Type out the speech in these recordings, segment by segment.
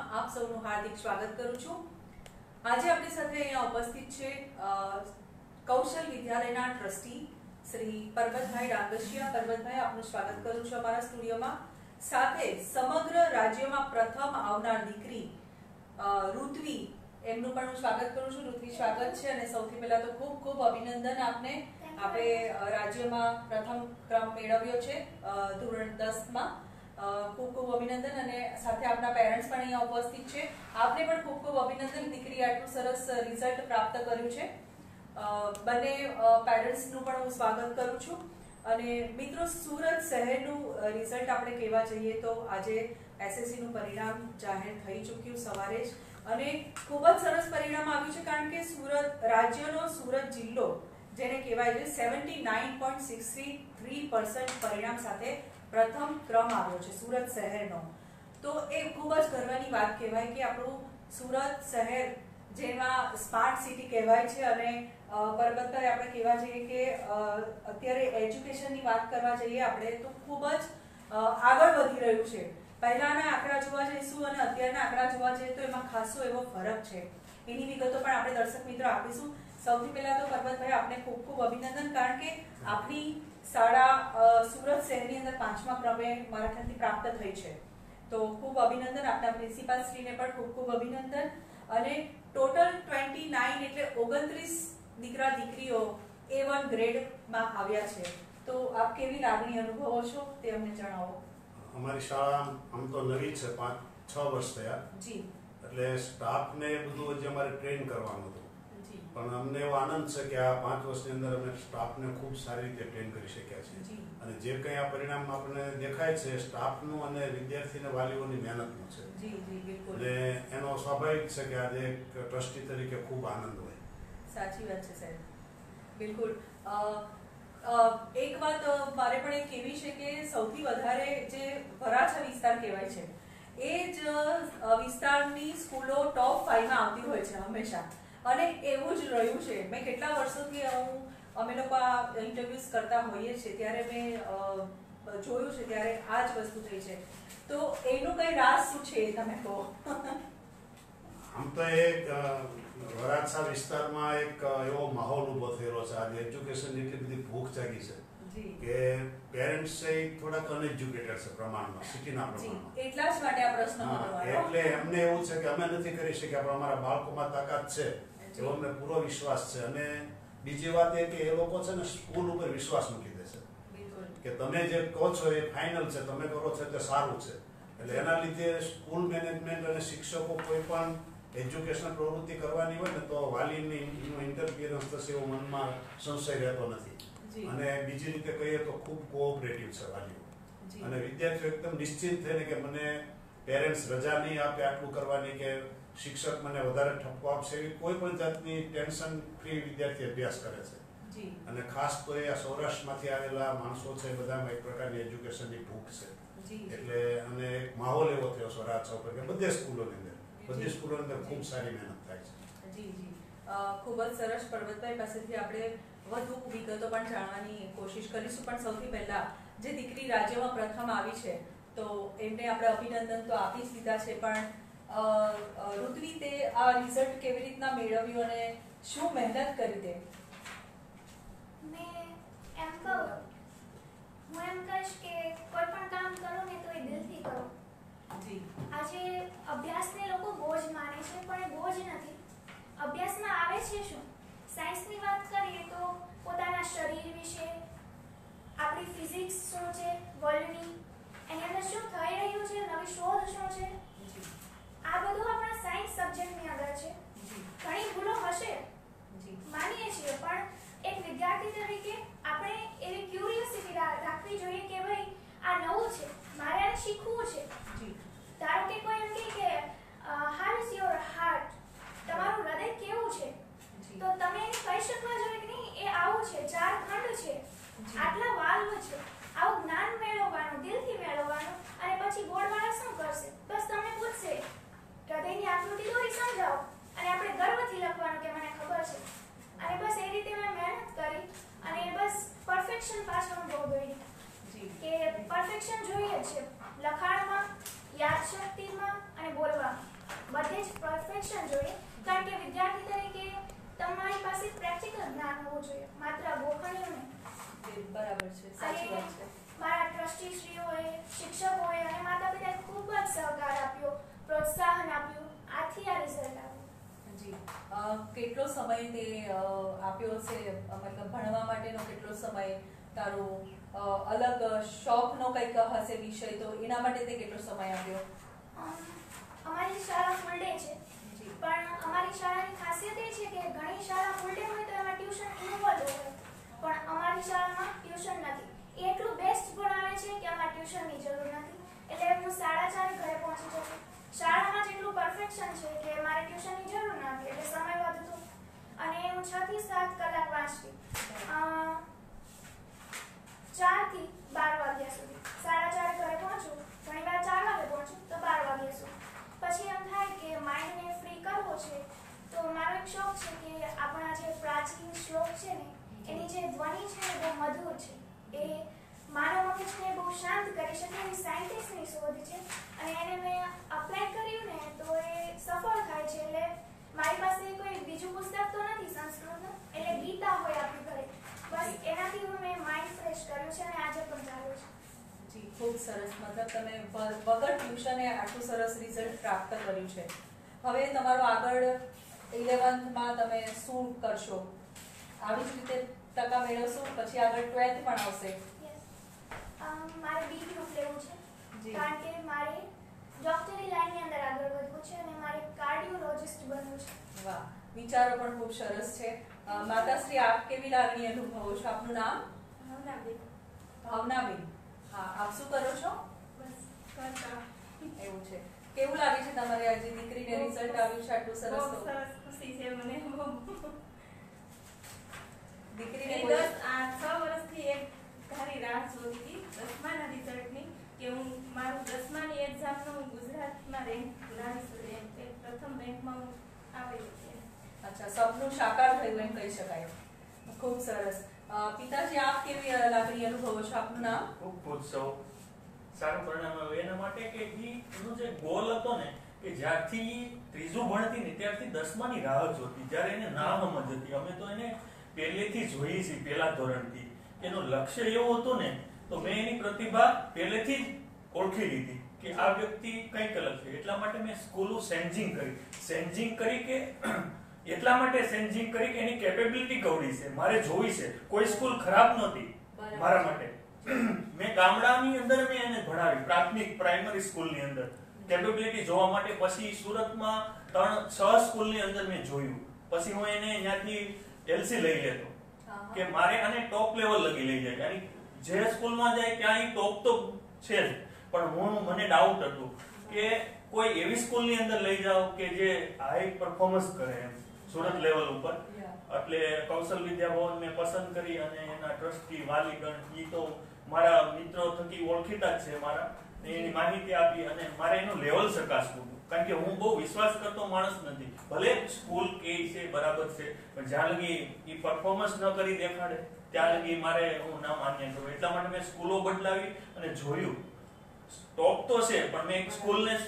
ચેનલમાં આપ સૌનું હાર્દિક સ્વાગત કરું છું. આજે આપણી સાથે અહીંયા ઉપસ્થિત છે કૌશલ વિદ્યાલયના ટ્રસ્ટી શ્રી પરબતભાઈ ડાંગસિયા પરબતભાઈ આપનું સ્વાગત કરું છું અમારા સ્ટુડિયોમાં. સાથે સમગ્ર રાજ્યમાં પ્રથમ આવનાર દીકરી ઋત્વી એમનું પણ હું સ્વાગત કરું છું. ઋત્વી સ્વાગત છે અને સૌથી પહેલા તો ખૂબ ખૂબ અભિનંદન આપને. આપણે રાજ્યમાં પ્રથમ ક્રમ મેળવ્યો છે ધોરણ દસમાં. ખૂબ ખૂબ અભિનંદન અને સાથે આપના પેરેન્ટ્સ પણ અહીંયા ઉપસ્થિત છે. આપને પણ ખૂબ ખૂબ અભિનંદન, દીકરી આટલું સરસ રિઝલ્ટ પ્રાપ્ત કર્યું છે. બંને પેરેન્ટ્સનું પણ હું સ્વાગત કરું છું. અને મિત્રો, સુરત શહેરનું રિઝલ્ટ આપણે કહેવા જઈએ તો આજે એસએસસીનું પરિણામ જાહેર થઈ ચૂક્યું સવારે જ. અને ખૂબ જ સરસ પરિણામ આવ્યું છે કારણ કે સુરત રાજ્યનો સુરત જિલ્લો, જેને કહેવાય છે seventy nine point sixty three પરિણામ સાથે પ્રથમ ક્રમ આવ્યો છે, સુરત શહેરનો. તો એ ખૂબ જ ગર્વની વાત કહેવાય કે આપણું સુરત શહેર જેમાં સ્માર્ટ સિટી કહેવાય છે અને પરબતભાઈ આપણે કહેવા જઈએ કે અત્યારે એજ્યુકેશનની વાત કરવા જઈએ આપણે તો ખૂબ જ આગળ વધી રહ્યું છે. પહેલાના આંકડા જોવા જઈશું અને અત્યારના આંકડા જોવા જઈએ તો એમાં ખાસો એવો ફરક છે. એની વિગતો પણ આપણે દર્શક મિત્રો આપીશું. સૌથી પહેલા તો પરબતભાઈ આપને ખૂબ ખૂબ અભિનંદન કારણ કે આપની શાળા સુરત શહેરની અંદર પાંચમા ક્રમે મારા ખ્યાલથી પ્રાપ્ત થઈ છે. તો ખૂબ અભિનંદન આપના પ્રિન્સિપાલ શ્રીને પણ ખૂબ ખૂબ અભિનંદન. અને ટોટલ ટ્વેન્ટી નાઇન એટલે ઓગણત્રીસ દીકરા દીકરીઓ એ વન ગ્રેડમાં આવ્યા છે. તો આપ કેવી લાગણી અનુભવો છો તે અમને જણાવો. અમારી શાળા આમ તો નવી છે પાંચ છ વર્ષ થયા. જી. એટલે સ્ટાફને બધું હજી અમારે ટ્રેન કરવાનું હતું. જી પણ અમને એવો આનંદ છે કે આ પાંચ વર્ષની અંદર અમે સ્ટાફને ખૂબ સારી રીતે ટ્રેન કરી શક્યા છે અને જે કંઈ આ પરિણામ આપણને દેખાય છે સ્ટાફનું અને વિદ્યાર્થી અને વાલીઓની મહેનતનું છે. અને એનો સ્વાભાવિક છે કે આજે એક ટ્રસ્ટી તરીકે ખૂબ આનંદ હોય. સાચી વાત છે સાહેબ. બિલકુલ. એક વાત મારે પણ એ કહેવી છે કે સૌથી વધારે જે વરાછા વિસ્તાર કહેવાય છે એ જ વિસ્તારની સ્કૂલો ટોપ ફાઈવમાં આવતી હોય છે હંમેશા. અને એવું જ રહ્યું છે. મેં કેટલા વર્ષોથી હું અમે લોકો આ ઇન્ટરવ્યુઝ કરતા હોઈએ છીએ. ત્યારે મેં જોયું છે ત્યારે આ જ વસ્તુ થઈ છે. તો એનું કઈ રાસ શું છે તમે કહો? આમ તો એક વરાછા વિસ્તારમાં એક એવો માહોલ ઊભો થયેલો છે. આજે એજ્યુકેશન એટલી બધી ભૂખ જાગી છે કે પેરેન્ટ્સ છે થોડાક અનએજ્યુકેટેડ છે પ્રમાણમાં સિટીના પ્રમાણમાં. એટલા જ માટે આ પ્રશ્ન એટલે એમને એવું છે કે અમે નથી કરી શક્યા પણ અમારા બાળકોમાં તાકાત છે. એવો અમને પૂરો વિશ્વાસ છે. અને બીજી વાત એ કે એ લોકો છે ને સ્કૂલ ઉપર વિશ્વાસ મૂકી દે છે. કે તમે જે કહો છો એ ફાઇનલ છે તમે કરો છો તે સારું છે. એટલે એના લીધે સ્કૂલ મેનેજમેન્ટ અને શિક્ષકો કોઈ પણ એજ્યુકેશનલ પ્રવૃત્તિ કરવાની હોય ને તો વાલીની ઇન્ટરફિયરન્સ થશે એવો મનમાં સંશય રહેતો નથી. અને બીજી રીતે કહીએ તો ખૂબ કોઓપરેટિવ છે વાલીઓ. અને વિદ્યાર્થીઓ એકદમ નિશ્ચિત થઈને કે મને પેરેન્ટ્સ રજા નહીં આપે આટલું કરવાની કે શિક્ષક મને વધારે ઠપકો આપશે એવી કોઈ પણ જાતની ટેન્શન ફ્રી વિદ્યાર્થી અભ્યાસ કરે છે. જી. અને ખાસ તો એ આ સૌરાષ્ટ્રમાંથી આવેલા માણસો છે બધામાં એક પ્રકારની એજ્યુકેશનની ભૂખ છે. જી. એટલે અને એક માહોલ એવો થયો છે ઉપર કે બધે સ્કૂલોની અંદર. બધી સ્કૂલોની અંદર ખૂબ સારી મહેનત થાય છે. જી જી. ખૂબ જ સરસ પર્વતભાઈ પાસેથી આપણે વધુ વિગતો પણ જાણવાની કોશિશ કરીશું. પણ સૌથી પહેલા જે દીકરી રાજ્યમાં પ્રથમ આવી છે તો એમને આપણે અભિનંદન તો આપી જ દીધા છે પણ ઋત્વી તે આ રિઝલ્ટ કેવી રીતના મેળવ્યું અને શું મહેનત કરી તે? મેં એમ કહું હું એમ કહીશ કે કોઈ પણ કામ કરો ને તો એ દિલથી કરો. આજે અભ્યાસને લોકો બોજ માને છે પણ એ બોજ નથી. અભ્યાસમાં આવે છે શું? સાયન્સની વાત કરીએ તો પોતાના શરીર વિશે આપણી ફિઝિક્સ શું છે વર્લ્ડની એની અંદર શું થઈ રહ્યું છે નવી શોધ શું છે? આ બધું આપણા સાયન્સ સબ્જેક્ટની અંદર છે. ઘણી ભૂલો હશે. માનીએ છીએ પણ એક વિદ્યાર્થી તરીકે આપણે એવી ક્યુરિયોસિટી રાખવી જોઈએ કે ભાઈ આ નવું છે મારે આ શીખવું છે. ધારો કે કોઈ એમ કે હાઉ ઇઝ યોર હાર્ટ તમારું હૃદય કેવું છે? તો તમે એને કહી શકવા જોઈએ કે નહીં એ આવું છે ચાર ખંડ છે. આટલા વાલ્વ છે આવું જ્ઞાન મેળવવાનું દિલથી મેળવવાનું અને પછી બોર્ડવાળા શું કરશે બસ તમને પૂછશે હૃદયની આકૃતિ દોરી સમજાવો અને આપણે ગર્વથી લખવાનું કે મને ખબર છે. અને બસ એ રીતે મેં મહેનત કરી અને બસ પરફેક્શન પાછળ બહુ દોડી કે પરફેક્શન જોઈએ છે. લખાણમાં યાદશક્તિમાં અને બોલવામાં. બધે જ પરફેક્શન જોઈએ. કારણ કે વિદ્યાર્થી તરીકે તમારી પાસે પ્રેક્ટિકલ જ્ઞાન હોવું જોઈએ. માત્ર ગોખણીયું નહીં. બરાબર છે. સાચી વાત છે. મારા ટ્રસ્ટીશ્રીઓએ શિક્ષકોએ અને માતા પિતાએ ખૂબ જ સહકાર આપ્યો. પ્રોત્સાહન આપ્યું આથી આ રિઝલ્ટ આવ્યું. જી. કેટલો સમય તે આપ્યો છે મતલબ ભણવા માટેનો કેટલો સમય? તારો અલગ શોખનો કંઈક હશે વિષય? તો એના માટે તે કેટલો સમય આપ્યો? અમારી શાળા ફૂલ ડે છે. પણ અમારી શાળાની ખાસિયત એ છે કે ઘણી શાળા ફૂલ ડે હોય તો એમાં ટ્યુશન ઇન્વોલ્વ હોય. પણ અમારી શાળામાં ટ્યુશન નથી. એટલું બેસ્ટ ભણાવે છે કે અમારે ટ્યુશનની જરૂર નથી. એટલે હું સાડા ચાર ઘરે પહોંચી જતી. શાળામાં જેટલું પરફેક્શન છે કે મારે ટ્યુશનની જરૂર ના હતી એટલે સમય વધતો. અને હું છ થી સાત કલાક વાંચતી. અ, ચારથી બાર વાગ્યા સુધી. સાડા ચાર ઘરે પહોંચું ઘણી વાર ચાર વાગે પહોંચું તો બાર વાગ્યા સુધી. પછી એમ થાય કે માઇન્ડને ફ્રી કરવો છે તો મારો એક શોખ છે કે આપણા જે પ્રાચીન શ્લોક છે ને એની જે ધ્વનિ છે ને બહુ મધુર છે. એ માનવ મગજને બહુ શાંત કરી શકે એવી સાયન્ટિસ્ટની શોધ છે અને એને મેં અપ્લાય કર્યું ને તો એ સફળ થાય છે એટલે મારી પાસે કોઈ બીજું પુસ્તક તો નથી સંસ્કૃતનું એટલે ગીતા હોય આપણી ઘરે. બસ એનાથી હું મેં માઇન્ડ ફ્રેશ કર્યું છે અને આજે પણ ચાલુ છે. જી, ખૂબ સરસ. મતલબ તમે વગર ટ્યુશને આટલું સરસ રિઝલ્ટ પ્રાપ્ત કર્યું છે. હવે તમારો આગળ ઇલેવન્થમાં તમે શું કરશો? આવી જ રીતે ટકા મેળવશો, પછી આગળ ટ્વેલ્થ પણ આવશે યસ મારે બી ગ્રુપ લેવું છે જી કારણ કે મારે ડોક્ટરી લાઈનની અંદર આગળ વધવું છે અને મારે કાર્ડિયોલોજિસ્ટ બનવું છે વાહ વિચારો પણ ખૂબ સરસ છે. માતાશ્રી આપ કેવી લાગણી અનુભવો છો? આપનું નામ? ભાવનાબેન. હા આપ શું કરો છો? એવું છે. કેવું લાગે છે તમારે આજે દીકરીને રિઝલ્ટ આવ્યું છે? આટલું સરસ સરસ ખુશી છે મને બહુ. દીકરીને એ કોઈ- દસ આ છ વર્ષથી એક ધારી રાહ જોતી હતી દસમાના રિઝલ્ટની કે હું મારું દસમાની એક્ઝામનો હું ગુજરાતમાં રેન્ક લાવીશ એમ કે પ્રથમ રેન્કમાં હું આવેલી છે અચ્છા સપનું સાકાર થયું એમ કહી શકાય ખૂબ સરસ અ, પિતાજી આપ કેવી અ, લાગણી અનુભવો છો આપનું નામ છું સારું પરિણામ આવ્યું. એના માટે કે એનો જે ગોલ હતો ને કે જ્યારથી ત્રીજું ભણતી ને ત્યારથી દસમાની રાહ જોતી જ્યારે એને ના સમજ હતી અમે તો એને પહેલેથી જોઈએ છીએ પહેલા ધોરણથી. એનો લક્ષ્ય એવો હતો ને તો મેં એની પ્રતિભા પહેલેથી જ ઓળખી લીધી કે આ વ્યક્તિ કંઈક અલગ છે. એટલા માટે મેં સ્કૂલો સેન્જિંગ કરી. સેન્જિંગ કરી કે એટલા માટે સેન્જિંગ કરી કે એની કેપેબિલિટી કવડી છે. મારે જોવી છે. કોઈ સ્કૂલ ખરાબ નહોતી મારા માટે. ગામડાની અંદર મેં એને ભણાવી પ્રાથમિક પ્રાઇમરી સ્કૂલની અંદર. કેપેબિલિટી જોવા માટે પછી સુરતમાં ત્રણ છ સ્કૂલની અંદર મેં જોયું. પછી હું એને ત્યાંથી એલસી લઈ લેતો. કે મારે આને ટોપ લેવલ લગી લઈ જાય. અને જે સ્કૂલમાં જાય ત્યાં ટોપ તો છે જ. પણ હું મને ડાઉટ હતો કે કોઈ એવી સ્કૂલની અંદર લઈ જાઓ કે જે હાઈ પરફોર્મન્સ કરે એમ સુરત લેવલ ઉપર. એટલે કૌશલ વિદ્યા ભવન મેં પસંદ કરી અને એના ટ્રસ્ટી વાલીગણ ઈ તો મારા મિત્રો થકી ઓળખીતા જ છે મારા. એની માહિતી આપી અને મારે એનું લેવલ ચકાસવું કારણ કે હું બહુ વિશ્વાસ કરતો માણસ નથી. ભલે સ્કૂલ કે છે બરાબર છે પણ જ્યાં લગી એ પરફોર્મન્સ ન કરી દેખાડે ત્યાં લગી મારે હું ના માન્ય કરું. એટલા માટે મેં સ્કૂલો બદલાવી અને જોયું. ટોપ તો છે પણ મેં એક સ્કૂલને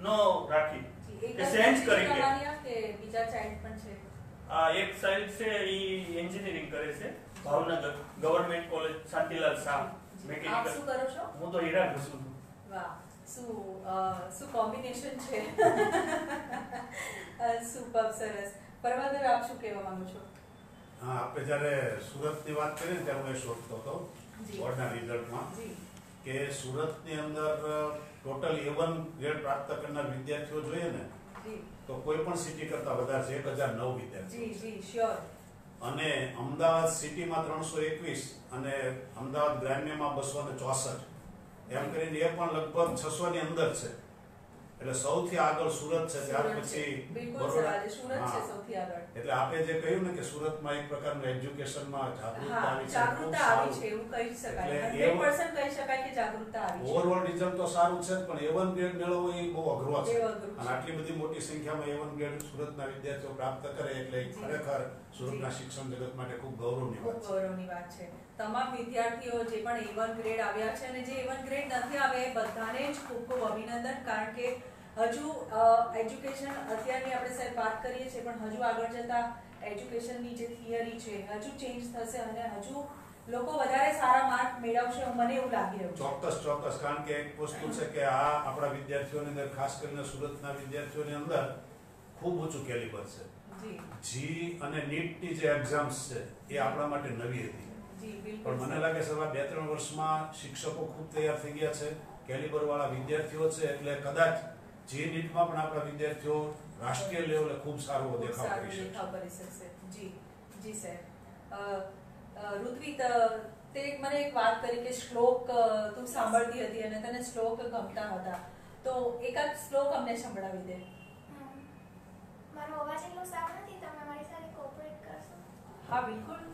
ન રાખી. કે ચેન્જ કરી કે- બીજા ચાઇલ્ડ પણ છે? આ એક સાઈડ છે એ એન્જિનિયરિંગ કરે છે. Bhavnagar government college Shantilal Shah. આપ શું કરો છો? હું તો હીરા ઘસું છું. વાહ. શું શું કોમ્બિનેશન છે? સુપર સરસ. પરમાદર આપ શું કહેવા માંગો છો? હા આપણે જ્યારે સુરતની વાત કરીએ ત્યારે હું એ શોધતો હતો. બોર્ડના રિઝલ્ટમાં કે સુરતની અંદર ટોટલ એવન ગ્રેડ પ્રાપ્ત કરનાર વિદ્યાર્થીઓ જોઈએ ને તો કોઈ પણ સિટી કરતા વધારે છે એક હજાર નવ વિદ્યાર્થીઓ જી જી શ્યોર અને અમદાવાદ સિટીમાં ત્રણસો એકવીસ અને અમદાવાદ ગ્રામ્યમાં બસો ને ચોસઠ. એમ કરીને એ પણ લગભગ છસો ની અંદર છે. એટલે સૌથી આગળ સુરત છે ત્યાર પછી એટલે આપણે જે કહ્યું ને કે સુરતમાં એક પ્રકારનું એજ્યુકેશનમાં જાગૃતતા આવી છે જાગૃતતા સારું. છે એવું કહી શકાય. ઓવરઓલ રિઝલ્ટ તો સારું પણ એવન ગ્રેડ મેળવવો એ બહુ અઘરો છે. અને આટલી બધી મોટી સંખ્યામાં એવન ગ્રેડ સુરતના વિદ્યાર્થીઓ પ્રાપ્ત કરે એટલે ખરેખર સુરત સુરતના શિક્ષણ જગત માટે ખૂબ ગૌરવની વાત છે. તમામ વિદ્યાર્થીઓ જે પણ એ વન ગ્રેડ આવ્યા છે અને જે એ વન ગ્રેડ નથી આવ્યા એ બધાને જ ખૂબ ખૂબ અભિનંદન કારણ કે હજુ એજ્યુકેશન અત્યારની આપણે સાહેબ વાત કરીએ છીએ પણ હજુ આગળ જતા એજ્યુકેશનની જે થિયરી છે હજુ ચેન્જ થશે અને હજુ લોકો વધારે સારા માર્ક મેળવશે મને એવું લાગી રહ્યું ચોક્કસ ચોક્કસ કારણ કે એક વસ્તુ છે કે આ આપણા વિદ્યાર્થીઓની અંદર ખાસ કરીને સુરતના વિદ્યાર્થીઓની અંદર ખૂબ ઊંચું કેલિબર છે. જી. અને નીટની જે એક્ઝામ્સ છે એ આપણા માટે નવી હતી. પણ મને લાગે છે બે ત્રણ વર્ષમાં શિક્ષકો ખૂબ તૈયાર થઈ ગયા છે કેલિબર વાળા વિદ્યાર્થીઓ છે એટલે કદાચ જે નીટમાં પણ આપણા વિદ્યાર્થીઓ રાષ્ટ્રીય લેવલે ખૂબ સારો દેખાવ કરી શકશે. જી જી સાહેબ. ઋત્વી તે મને એક વાત કરી કે શ્લોક તું સાંભળતી હતી અને તને શ્લોક ગમતા હતા. તો એકાદ શ્લોક અમને સંભળાવી દે. મારો અવાજ એટલો સારો નથી તમે મારી સાથે કોઓપરેટ કરશો? હા બિલકુલ.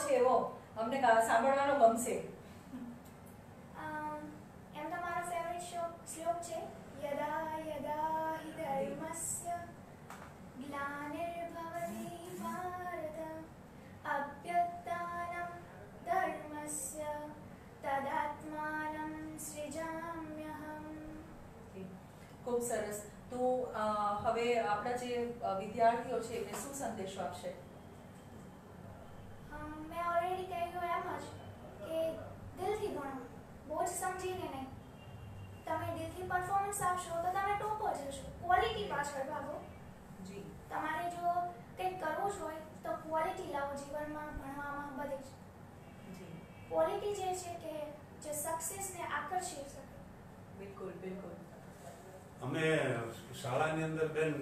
છે એવો અમને સાંભળવાનો ગમશે. એમ તો મારો ફેવરિટ શ્લોક છે યદા યદા હિ ધર્મસ્ય ગ્લાનિર્ભવતિ ભારત અભ્યુત્થાનમ ધર્મસ્ય તદાત્માનમ સૃજામ્યહમ. ખૂબ સરસ. તો હવે આપણા જે વિદ્યાર્થીઓ છે એને શું સંદેશો આપશે અમ, મેં ઓલરેડી કહ્યું એમ જ કે દિલથી ભણો બહુ જ સમજીને નહીં તમે દિલથી પરફોર્મન્સ આપશો તો તમે ટોપો જશો ક્વોલિટી પાછળ ભાગો. જી. તમારે જો કંઈક કરવું જ હોય તો ક્વોલિટી લાવો જીવનમાં ભણવામાં બધે જ. જી. ક્વોલિટી જે છે કે જે સક્સેસને આકર્ષી શકે. બિલકુલ બિલકુલ. અમે શાળાની અંદર બેન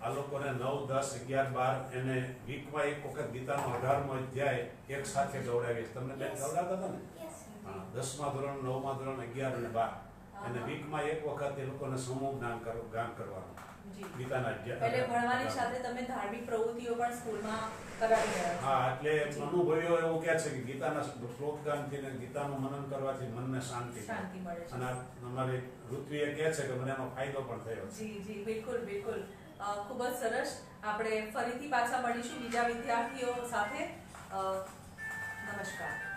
આ લોકોને નવ દસ અગિયાર બાર એને વીકમાં એક વખત ગીતાનો અઢારમો અધ્યાય એક સાથે દોડાવીશ તમને બેન દોડાવતા હતા ને? હા, દસમા ધોરણ નવમા ધોરણ અગિયાર અને બાર. અને. વીકમાં એક વખત એ લોકોને સમૂહ જ્ઞાન ગાન કરવાનું. ગીતાના એટલે ભણવાની સાથે તમે ધાર્મિક પ્રવૃત્તિઓ પણ સ્કૂલમાં કરાવી રહ્યા હા એટલે અનુભવીઓ એવું કહે છે કે ગીતાના શ્લોક ગાનથી ને ગીતાનું મનન કરવાથી મનને શાંતિ શાંતિ મળે છે. અને અમારી ઋત્વીએ કહે છે કે મને એનો ફાયદો પણ થયો જી જી બિલકુલ બિલકુલ. ખૂબ જ સરસ. આપણે ફરીથી પાછા મળીશું બીજા વિદ્યાર્થીઓ સાથે. નમસ્કાર.